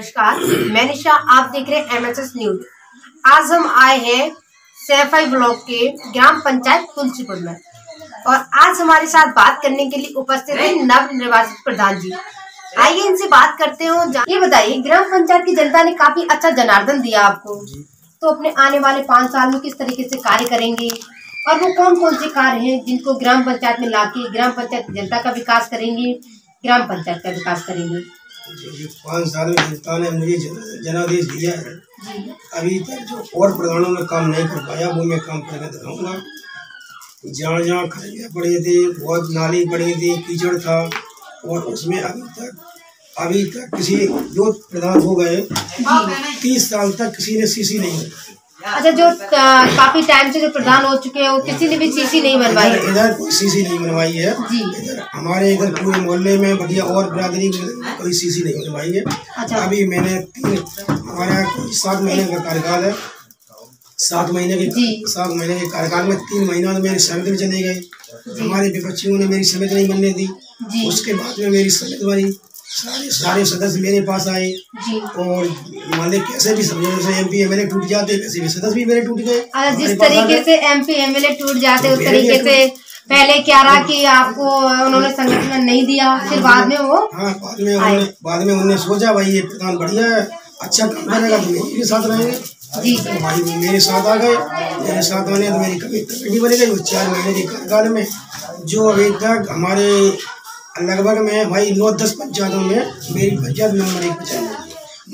नमस्कार। मैं निशा आप देख रहे हैं एमएसएस न्यूज़ आज हम आए हैं सैफाई ब्लॉक के ग्राम पंचायत तुलसीपुर में। और आज हमारे साथ बात करने के लिए उपस्थित है नव निर्वाचित प्रधान जी। आइए इनसे बात करते हो ये बताइए ग्राम पंचायत की जनता ने काफ़ी अच्छा जनार्दन दिया आपको। तो अपने आने वाले पाँच साल में किस तरीके से कार्य करेंगे? और वो कौन कौन से कार्य हैं जिनको ग्राम पंचायत में लाके ग्राम पंचायत जनता का विकास करेंगे ग्राम पंचायत का विकास करेंगे? पाँच साल में जनता ने मुझे जनादेश दिया है। अभी तक जो और प्रधानों ने काम नहीं कर पाया, वो मैं काम करके दिखाऊँगा। जहाँ जहाँ खड़िया पड़े थे, बहुत नाली पड़ी थी, कीचड़ था, और उसमें अभी तक अभी तक किसी, जो प्रधान हो गए, तीस साल तक किसी ने सीसी नहीं अच्छा जो काफ़ी टाइम से जो प्रधान हो चुके हैं वो किसी ने भी सीसी नहीं बनवाई? इधर कोई सीसी नहीं बनवाई है। जी। इधर हमारे इधर पूरे मोहल्ले में बढ़िया और बिरादरी में कोई सीसी नहीं बनवाई है। अच्छा। अभी मैंने हमारे सात महीने का कार्यकाल है। सात महीने के सात महीने के कार्यकाल में तीन महीना मेरी समिति में चले गए। हमारे विपक्षियों ने मेरी समिति नहीं बनने दी। उसके बाद में मेरी समिति बनी। सारे सारे सदस्य मेरे पास आए और मान कैसे भी समझो जैसे M P M L A टूट जाते वैसे भी सदस्य भी मेरे टूट गए। जिस हमारे पास आ तरीके गए। से एमपी एमएलए टूट जाते उस तरीके से पहले क्या रहा कि आपको उन्होंने संगठन नहीं दिया फिर बाद में वो हाँ बाद में उन्होंने बाद में उन्होंने सोचा भाई ये प्रधान बढ़िया है अच्छा काम करेगा तो मेरे भी साथ रहेंगे जी। तो भाई मेरे साथ आ गए मेरे साथ आने तो मेरी कभी कमेटी बनी गई वो चार महीने के कार्यकाल में। जो अभी तक हमारे लगभग में भाई नौ दस पंचायतों में मेरी पंचायत नंबर एक पंचायत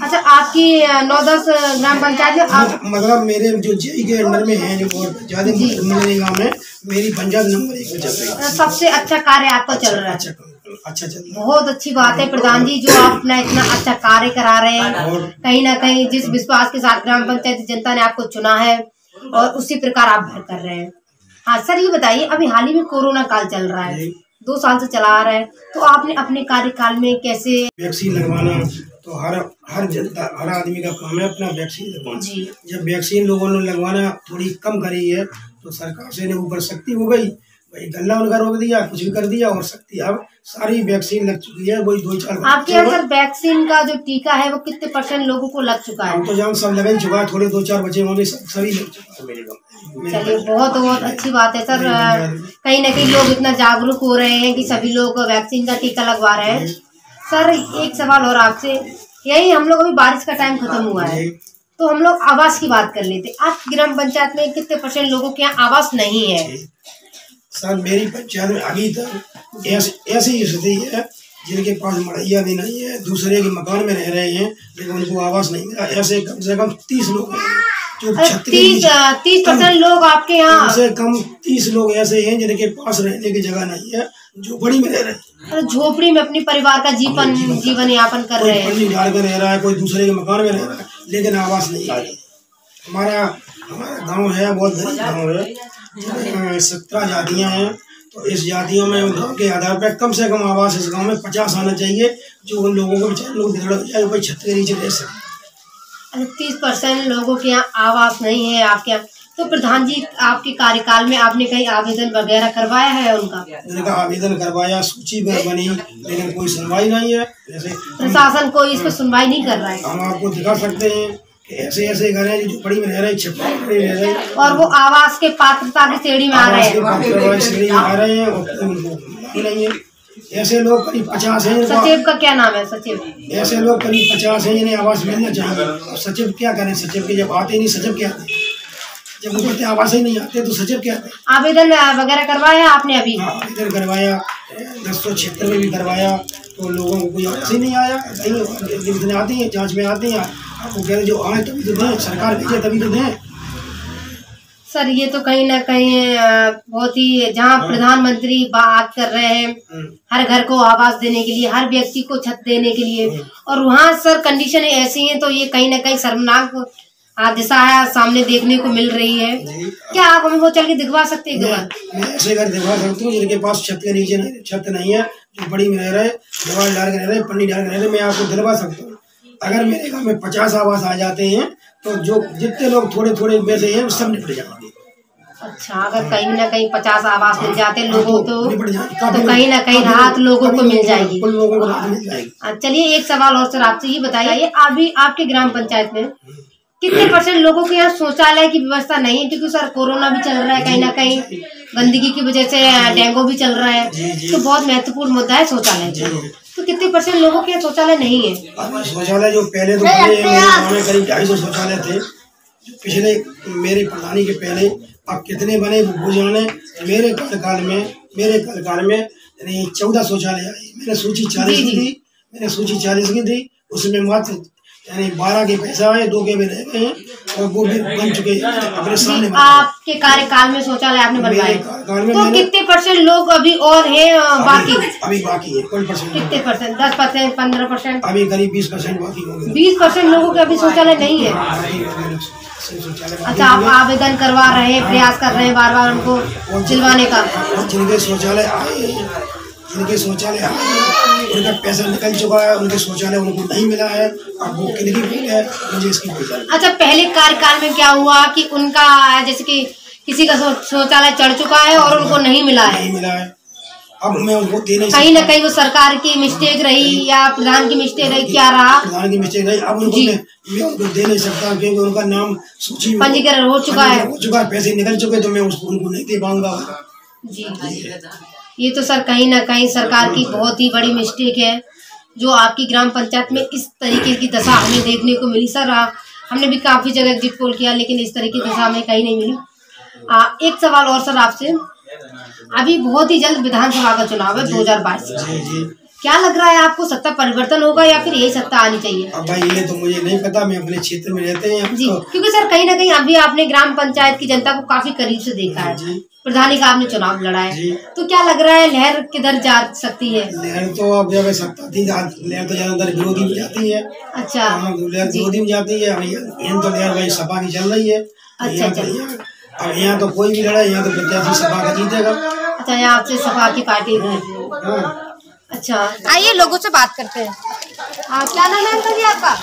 अच्छा आपकी नौ दस ग्राम पंचायत आप मतलब मेरे जो जेई के अंडर में है जो पंचायत नरेगा में मेरी पंचायत नंबर एक है। सबसे अच्छा कार्य आपका चल रहा है। अच्छा अच्छा चल बहुत अच्छी बात है प्रधान जी जो आप इतना अच्छा कार्य करा रहे हैं। कहीं ना कहीं जिस विश्वास के साथ ग्राम पंचायत जनता ने आपको चुना है और उसी प्रकार आप भर कर रहे हैं। हाँ सर ये बताइए अभी हाल ही में कोरोना काल चल रहा है। जी। दो साल से चला आ रहा है। तो आपने अपने कार्यकाल में कैसे वैक्सीन लगवाना तो हर हर जनता हर आदमी का काम है अपना वैक्सीन लगवाना। जी। जब वैक्सीन लोगों ने लगवाना थोड़ी कम करी है तो सरकार से ऊपर शक्ति हो गई। भाई गल्ला उनका रोक दिया कुछ भी कर दिया और शक्ति अब सारी वैक्सीन लग चुकी है वही दो चार आपके यहाँ सर वैक्सीन का जो टीका है वो कितने परसेंट लोगों को लग चुका है? हम तो जहाँ सब लग चुका है थोड़े दो चार बचे होंगे सभी लग चुका है। मेरे गाँव चलिए बहुत बहुत अच्छी बात है सर। कहीं ना कहीं लोग इतना जागरूक हो रहे हैं कि सभी लोग वैक्सीन का टीका लगवा रहे हैं। सर एक सवाल और आपसे यही हम लोग अभी बारिश का टाइम खत्म हुआ है। तो हम लोग आवास की बात कर लेते आप ग्राम पंचायत में कितने परसेंट लोगों के यहाँ आवास नहीं है? सर मेरी पंचायत में अभी तक ऐसी ऐसी स्थिति है। जिनके पास मड़ैया भी नहीं है दूसरे के मकान में रह रहे हैं लेकिन उनको आवास नहीं मिला। ऐसे कम से कम तीस लोग हैं जो तीस तीस परसेंट लोग आपके कम यहाँ से कम तीस लोग ऐसे हैं जिनके पास रहने की जगह नहीं है झोपड़ी में रह रहे हैं। झोपड़ी में अपने परिवार का जीवन जीवन यापन कर रहे हैं। डाल कर रह रहा है कोई दूसरे के मकान में रह रहा है लेकिन आवास नहीं आ रही। हमारा हमारा गाँव है बहुत गरीब गाँव है। सत्रह जातियाँ हैं। तो इस जातियों में गाँव के आधार पर कम से कम आवास इस गाँव में पचास आना चाहिए जो उन लोगों को बेचारे लोग बिगड़ जाए कोई छत के नीचे रह सके। परसेंट लोगों के यहाँ आवास नहीं है आपके यहाँ। तो प्रधान जी आपके कार्यकाल में आपने कहीं आवेदन वगैरह करवाया है उनका? जिनका आवेदन करवाया सूची में बनी लेकिन कोई सुनवाई नहीं है। जैसे प्रशासन कोई इस पर सुनवाई नहीं कर रहा है? हम आपको दिखा सकते हैं ऐसे ऐसे घर हैं जो झोपड़ी में रह रहे हैं में रह रहे हैं। और वो आवास के पात्रता की श्रेणी में आ रहे हैं। श्रेणी में आ रहे हैं और नहीं है ऐसे लोग करीब पचास हैं सचिव का क्या नाम है सचिव? ऐसे लोग करीब पचास हैं जिन्हें आवास मिलना चाहिए अब सचिव क्या करें? सचिव के जब आते नहीं सचिव क्या आते? जब उनको आवास ही नहीं आते तो सचिव क्या आते आवेदन वगैरह करवाया आपने अभी? आवेदन करवाया दस सौ छिहत्तर में भी करवाया तो लोगों को कोई आवास ही नहीं आया। कहीं आती हैं जाँच में आती हैं आपको कह रहे जो आए तभी तो दें सरकार भेजे तभी तो दें। सर ये तो कहीं ना कहीं बहुत ही जहाँ प्रधानमंत्री बात कर रहे हैं हम्म। हर घर को आवास देने के लिए हर व्यक्ति को छत देने के लिए। और वहाँ सर कंडीशन ऐसी हैं तो ये कहीं ना कहीं शर्मनाक दिशा है सामने देखने को मिल रही है। क्या आप हमें वो चल के दिखवा सकते हैं मैं ऐसे घर दिखवा सकता हूँ जिनके पास छत के नीचे छत नहीं है जो बड़ी में रह रहे दीवार डाल के रह रहे पन्नी डाल के रह रहे मैं आपको दिलवा सकता हूँ। अगर मेरे घर में पचास आवास आ जाते हैं तो जो जितने लोग थोड़े थोड़े पैसे हैं वो सब निपट जाएँगे। अच्छा अगर कहीं ना कहीं पचास आवास मिल जाते लोगों को तो कहीं ना कहीं राहत लोगों को मिल जाएगी। लोगों को राहत मिल जाएगी। चलिए एक सवाल और सर आपसे ये बताइए अभी आपके ग्राम पंचायत में कितने परसेंट लोगों के यहाँ शौचालय की व्यवस्था नहीं है? क्योंकि सर कोरोना भी चल रहा है कहीं ना कहीं गंदगी की वजह से डेंगू भी चल रहा है। तो बहुत महत्वपूर्ण मुद्दा है शौचालय कितने परसेंट लोगों के शौचालय नहीं है? शौचालय जो पहले तो बने मेरे गाँव में करीब ढाई सौ शौचालय थे। पिछले मेरे प्रधानी के पहले अब कितने बने वो जाने मेरे कार्यकाल में मेरे कार्यकाल में यानी चौदह शौचालय मैंने सूची चालीस की थी मैंने सूची चालीस की थी। उसमें मात्र यानी बारह के पैसा आए दो के भी रह गए हैं। और वो भी बन चुके अपने सामने आपके कार्यकाल में शौचालय आपने बनवाए। तो कितने परसेंट लोग अभी और हैं बाकी? अभी, बाकी है कोई परसेंट कितने परसेंट? दस परसेंट पंद्रह परसेंट? अभी करीब बीस परसेंट बाकी हो गए। बीस परसेंट लोगों के अभी शौचालय नहीं है। बाकी हो लोग। शौचालय बाकी अच्छा आप आवेदन करवा रहे हैं प्रयास कर रहे हैं बार बार उनको दिलवाने का? शौचालय आए। हैं, जिनके शौचालय उनका पैसा निकल चुका है उनके शौचालय उनको नहीं मिला है। अब वो किनकी भूल है मुझे इसकी जानकारी अच्छा पहले कार्यकाल में क्या हुआ कि उनका जैसे कि किसी का शौचालय चढ़ चुका है और उनको नहीं मिला है? नहीं मिला है। अब मैं उनको दे नहीं कहीं ना कहीं वो सरकार की मिस्टेक रही या प्रधान की मिस्टेक रही क्या रहा? प्रधान की मिस्टेक नहीं अब उनको मैं उनको दे नहीं सकता क्योंकि उनका नाम सूची में पंजीकरण हो चुका है हो। चुका है पैसे निकल चुके तो मैं उसको उनको नहीं दे पाऊँगा। जी। ये तो सर कहीं ना कहीं सरकार की बहुत ही बड़ी मिस्टेक है जो आपकी ग्राम पंचायत में इस तरीके की दशा हमें देखने को मिली। सर हमने भी काफ़ी जगह एग्जिट पोल किया लेकिन इस तरीके की दशा हमें कहीं नहीं मिली। आ, एक सवाल और सर आपसे। अभी बहुत ही जल्द विधानसभा का चुनाव है 2022 जी जी। क्या लग रहा है आपको सत्ता परिवर्तन होगा या फिर यही सत्ता आनी चाहिए? अब भाई ये तो मुझे नहीं पता मैं अपने क्षेत्र में रहते हैं जी तो क्योंकि सर कहीं ना कहीं अभी आपने ग्राम पंचायत की जनता को काफ़ी करीब से देखा है। प्रधानी का आपने चुनाव लड़ा है। तो क्या लग रहा है लहर किधर जा सकती है? लहर तो अब जब सत्ता थी लहर तो ज़्यादातर विरोधी में जाती है। अच्छा। हाँ, लहर विरोधी में जाती है तो लहर भाई सपा की चल रही है। अच्छा, तो अच्छा। अब यहाँ तो कोई भी लड़ा है यहाँ तो प्रत्याशी सपा का जीतेगा। अच्छा यहाँ आपसे सपा की पार्टी है हाँ। अच्छा आइए लोगों से बात करते हैं। आ, क्या नाम है अंकल जी आपका?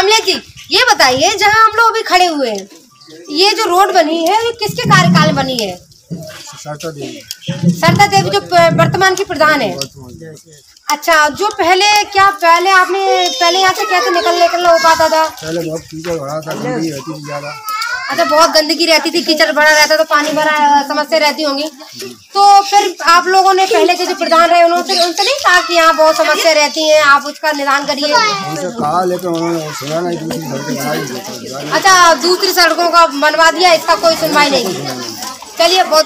कमलेश जी ये बताइए जहाँ हम लोग अभी खड़े हुए हैं ये जो रोड बनी है ये किसके कार्यकाल बनी है? सरता देवी। जो वर्तमान की प्रधान है। अच्छा जो पहले क्या पहले आपने पहले यहाँ से कैसे निकल निकलना हो पाता था? पहले बहुत कीचड़ भरा था अच्छा बहुत गंदगी रहती थी कीचड़ भरा रहता तो पानी भरा समस्या रहती होंगी तो फिर आप लोगों ने पहले के जो प्रधान रहे उन्होंने उनसे नहीं कहा कि यहाँ बहुत समस्या रहती है आप उसका निदान करिए। अच्छा दूसरी सड़कों का बनवा दिया इसका कोई सुनवाई नहीं चलिए बहुत